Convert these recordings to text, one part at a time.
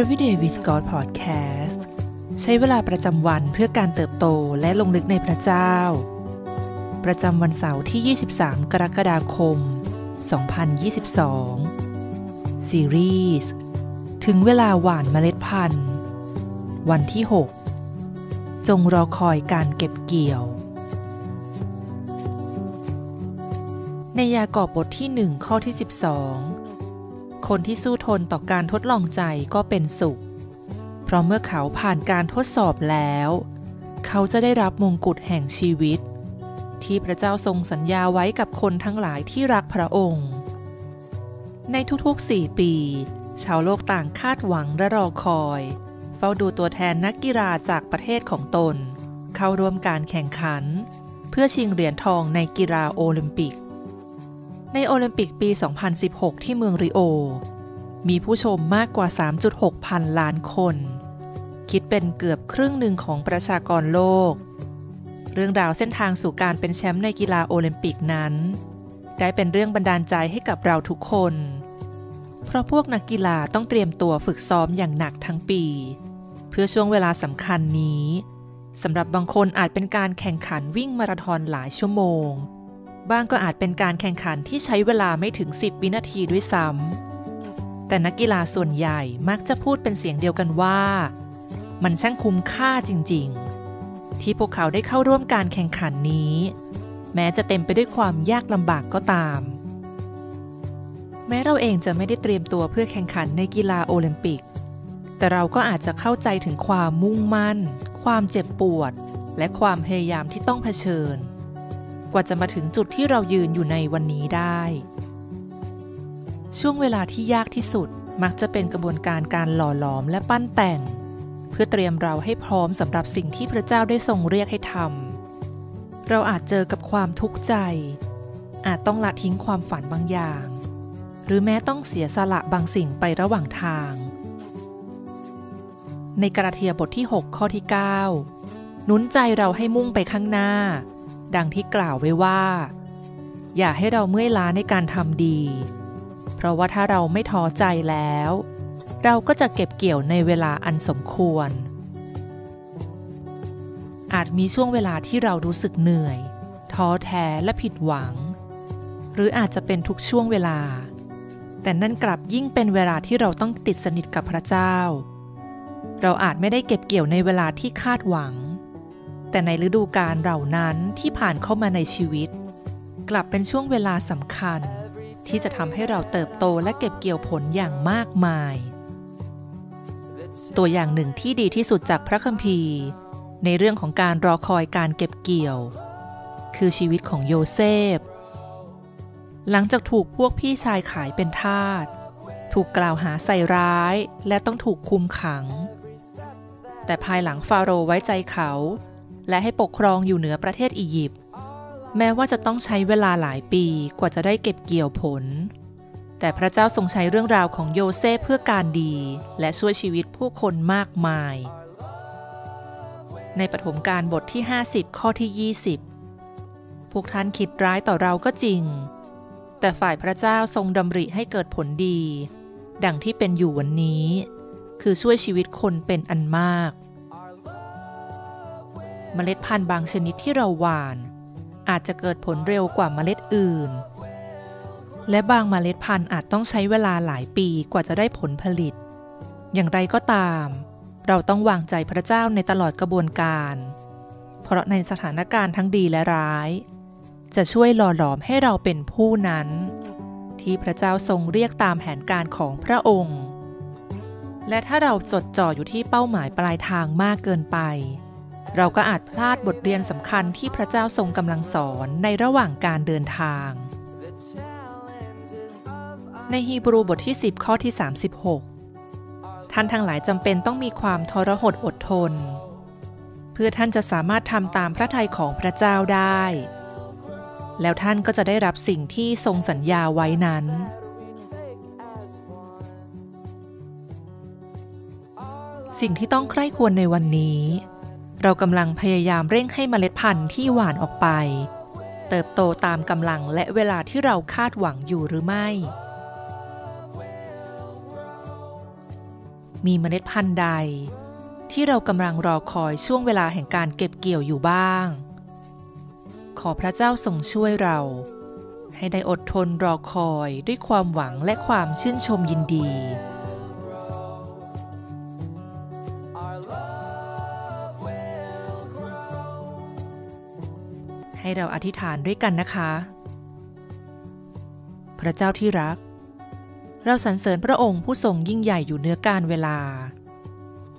Everyday with God Podcast ใช้เวลาประจำวันเพื่อการเติบโตและลงลึกในพระเจ้า ประจำวันเสาร์ที่ 23 กรกฎาคม 2022 ซีรีส์ถึงเวลาหว่านเมล็ดพันธุ์ วันที่ 6 จงรอคอยการเก็บเกี่ยว ในยากอบบทที่ 1 ข้อที่ 12 คนที่สู้ทนต่อการทดลองใจก็เป็นสุข เพราะเมื่อเขาผ่านการทดสอบแล้ว เขาจะได้รับมงกุฎแห่งชีวิต ที่พระเจ้าทรงสัญญาไว้กับคนทั้งหลายที่รักพระองค์ ในทุกๆ4ปี ชาวโลกต่างคาดหวังและรอคอย เฝ้าดูตัวแทนนักกีฬาจากประเทศของตน เข้าร่วมการแข่งขัน เพื่อชิงเหรียญทองในกีฬาโอลิมปิก ในโอลิมปิกปี 2016 ที่เมืองริโอ มีผู้ชมมากกว่า 3.6 พันล้านคน คิดเป็นเกือบครึ่งหนึ่งของประชากรโลก เรื่องราวเส้นทางสู่การเป็นแชมป์ในกีฬาโอลิมปิกนั้น ได้เป็นเรื่องบันดาลใจให้กับเราทุกคน เพราะพวกนักกีฬาต้องเตรียมตัวฝึกซ้อมอย่างหนักทั้งปี เพื่อช่วงเวลาสำคัญนี้สำหรับบางคนอาจเป็นการแข่งขันวิ่งมาราธอนหลายชั่วโมง บ้างก็อาจเป็นการแข่งขันที่ใช้เวลาไม่ถึง 10 วินาทีด้วยซ้ำ แต่นักกีฬาส่วนใหญ่มักจะพูดเป็นเสียงเดียวกันว่า มันช่างคุ้มค่าจริง ๆ ที่พวกเขาได้เข้าร่วมการแข่งขันนี้ แม้จะเต็มไปด้วยความยากลำบากก็ตาม แม้เราเองจะไม่ได้เตรียมตัวเพื่อแข่งขันในกีฬาโอลิมปิก แต่เราก็อาจจะเข้าใจถึงความมุ่งมั่น ความเจ็บปวด และความพยายามที่ต้องเผชิญ กว่าจะมาถึงจุดที่เรายืนอยู่ในวันนี้ได้ ช่วงเวลาที่ยากที่สุดมักจะเป็นกระบวนการการหล่อหลอมและปั้นแต่ง เพื่อเตรียมเราให้พร้อมสำหรับสิ่งที่พระเจ้าได้ทรงเรียกให้ทำเราอาจเจอกับความทุกข์ใจ อาจต้องละทิ้งความฝันบางอย่าง หรือแม้ต้องเสียสละบางสิ่งไประหว่างทาง ในกระเทียบทที่ 6 ข้อที่9นุนใจเราให้มุ่งไปข้างหน้า ดังที่กล่าวไว้ว่า อย่าให้เราเมื่อยล้าในการทำดี เพราะว่าถ้าเราไม่ท้อใจแล้ว เราก็จะเก็บเกี่ยวในเวลาอันสมควร อาจมีช่วงเวลาที่เรารู้สึกเหนื่อย ท้อแท้และผิดหวัง หรืออาจจะเป็นทุกช่วงเวลา แต่นั่นกลับยิ่งเป็นเวลาที่เราต้องติดสนิทกับพระเจ้า เราอาจไม่ได้เก็บเกี่ยวในเวลาที่คาดหวัง แต่ในฤดูกาลเหล่านั้นที่ผ่านเข้ามาในชีวิต กลับเป็นช่วงเวลาสำคัญ ที่จะทำให้เราเติบโตและเก็บเกี่ยวผลอย่างมากมาย ตัวอย่างหนึ่งที่ดีที่สุดจากพระคัมภีร์ ในเรื่องของการรอคอยการเก็บเกี่ยว คือชีวิตของโยเซฟ หลังจากถูกพวกพี่ชายขายเป็นทาสถูกกล่าวหาใส่ร้ายและต้องถูกคุมขัง แต่ภายหลังฟาโรห์ไว้ใจเขา และให้ปกครองอยู่เหนือประเทศอียิปต์แม้ว่าจะต้องใช้เวลาหลายปีกว่าจะได้เก็บเกี่ยวผล แต่พระเจ้าทรงใช้เรื่องราวของโยเซฟเพื่อการดี และช่วยชีวิตผู้คนมากมาย ในปฐมกาลบทที่ 50 ข้อที่ 20 พวกท่านคิดร้ายต่อเราก็จริง แต่ฝ่ายพระเจ้าทรงดำริให้เกิดผลดี ดังที่เป็นอยู่วันนี้ คือช่วยชีวิตคนเป็นอันมาก เมล็ดพันธุ์บางชนิดที่เราหว่าน อาจจะเกิดผลเร็วกว่าเมล็ดอื่น และบางเมล็ดพันธุ์อาจต้องใช้เวลาหลายปีกว่าจะได้ผลผลิต อย่างไรก็ตาม เราต้องวางใจพระเจ้าในตลอดกระบวนการ เพราะในสถานการณ์ทั้งดีและร้าย จะช่วยหล่อหลอมให้เราเป็นผู้นั้น ที่พระเจ้าทรงเรียกตามแผนการของพระองค์และถ้าเราจดจ่ออยู่ที่เป้าหมายปลายทางมากเกินไป เราก็อาจพลาดบทเรียนสำคัญที่พระเจ้าทรงกำลังสอนในระหว่างการเดินทาง ในฮีบรูบทที่ 10 ข้อที่ 36 ท่านทั้งหลายจำเป็นต้องมีความทรหดอดทน เพื่อท่านจะสามารถทำตามพระทัยของพระเจ้าได้ แล้วท่านก็จะได้รับสิ่งที่ทรงสัญญาไว้นั้นสิ่งที่ต้องใคร่ควรในวันนี้ เรากำลังพยายามเร่งให้เมล็ดพันธุ์ที่หวานออกไป เติบโตตามกำลังและเวลาที่เราคาดหวังอยู่หรือไม่ มีเมล็ดพันธุ์ใด ที่เรากำลังรอคอยช่วงเวลาแห่งการเก็บเกี่ยวอยู่บ้าง ขอพระเจ้าทรงช่วยเรา ให้ได้อดทนรอคอยด้วยความหวังและความชื่นชมยินดี ให้เราอธิษฐานด้วยกันนะคะ พระเจ้าที่รัก เราสรรเสริญพระองค์ผู้ทรงยิ่งใหญ่อยู่เนื้อการเวลา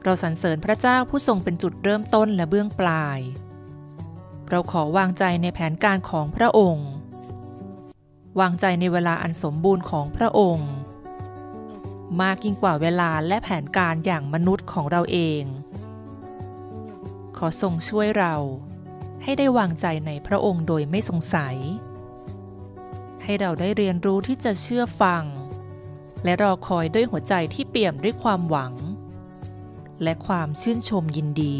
เราสรรเสริญพระเจ้าผู้ทรงเป็นจุดเริ่มต้นและเบื้องปลาย เราขอวางใจในแผนการของพระองค์ วางใจในเวลาอันสมบูรณ์ของพระองค์ มากยิ่งกว่าเวลาและแผนการอย่างมนุษย์ของเราเอง ขอทรงช่วยเรา ให้ได้วางใจในพระองค์โดยไม่สงสัย ให้เราได้เรียนรู้ที่จะเชื่อฟัง และรอคอยด้วยหัวใจที่เปี่ยมด้วยความหวัง และความชื่นชมยินดี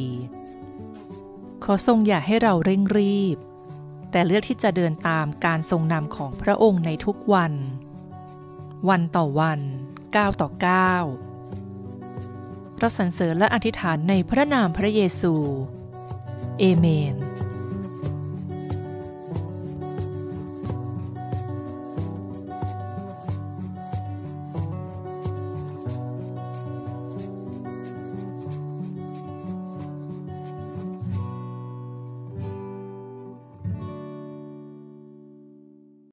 ขอทรงอย่าให้เราเร่งรีบ แต่เลือกที่จะเดินตามการทรงนำของพระองค์ในทุกวัน วันต่อวันก้าวต่อก้าวเราสรรเสริญและอธิษฐานในพระนามพระเยซู เอเมน